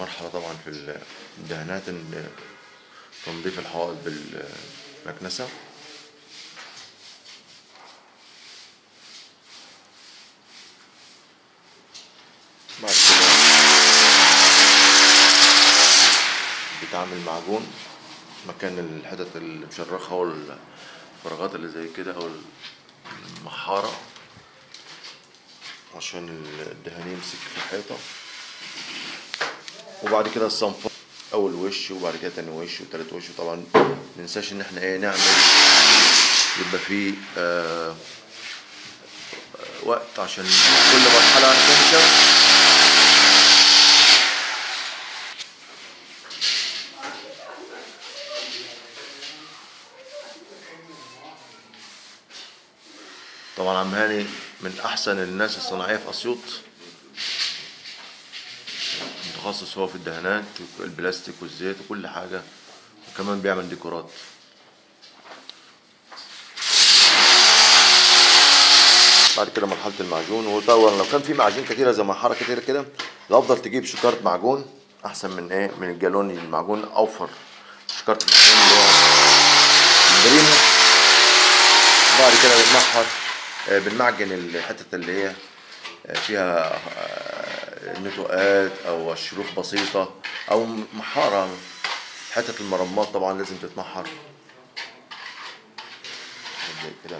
مرحلة طبعا في الدهانات تنظيف الحوائط بالمكنسة. بعد كده بتعمل معجون مكان الحتت المشرخة والفراغات اللي زي كده أو المحارة عشان الدهان يمسك في الحيطة. وبعد كده الصنفرة أول وش وبعد كده تاني وش وتالت وش. وطبعا مننساش إن إحنا إيه نعمل يبقى فيه آه وقت عشان كل مرحلة تنشف طبعا عم هاني من أحسن الناس الصناعية في أسيوط. متخصص هو في الدهانات والبلاستيك والزيت وكل حاجة وكمان بيعمل ديكورات. بعد كده مرحلة المعجون وطبعا لو كان في معجون كتيرة زي مرحلة كتيرة كده الأفضل تجيب شكارة معجون أحسن من إيه؟ من الجالون المعجون أوفر. شكارة المعجون اللي هو البريمو بعد كده بنمحر بنمعجن الحتة اللي هي فيها نتوءات أو شروخ بسيطة أو محارة. حتة المرمات طبعا لازم تتمحر. كده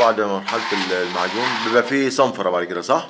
بعد مرحلة المعجون بيبقى فيه صنفرة بعد كده صح؟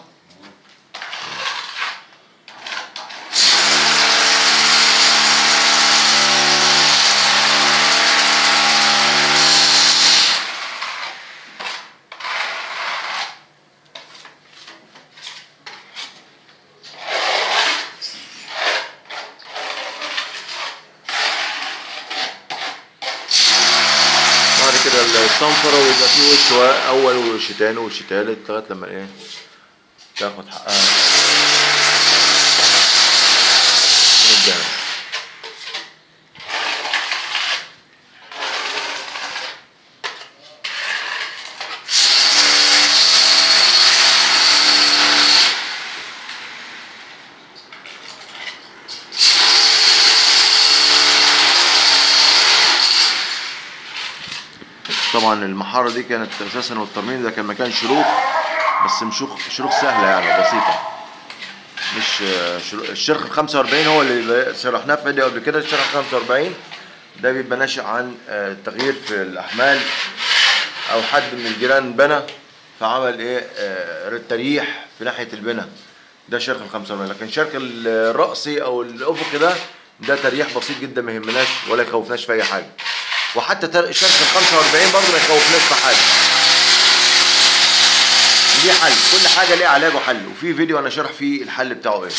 بعد كده الصنفرة ويبقى فيه وش أول ووش تاني ووش تالت لغاية لما إيه؟ تاخد حقها من الدهب طبعا المحارة دي كانت أساسا والترميم ده كان مكان شروخ بس مش شروخ سهلة يعني بسيطة. مش. الشرخ ال 45 هو اللي شرحناه في فيديو قبل كده الشرخ ال 45 ده بيبقى ناشئ عن تغيير في الأحمال أو حد من الجيران بنى فعمل إيه تريح في ناحية البناء. ده شرخ ال 45 لكن شرخ الرأسي أو الأفقي ده ده تريح بسيط جدا ما يهمناش ولا يخوفناش في أي حاجة. وحتى شرخ ال 45 برضه ما يخوفناش في حاجة. ليه حل. كل حاجة ليها علاج وحل. وفي فيديو أنا شارح فيه الحل بتاعه إيه.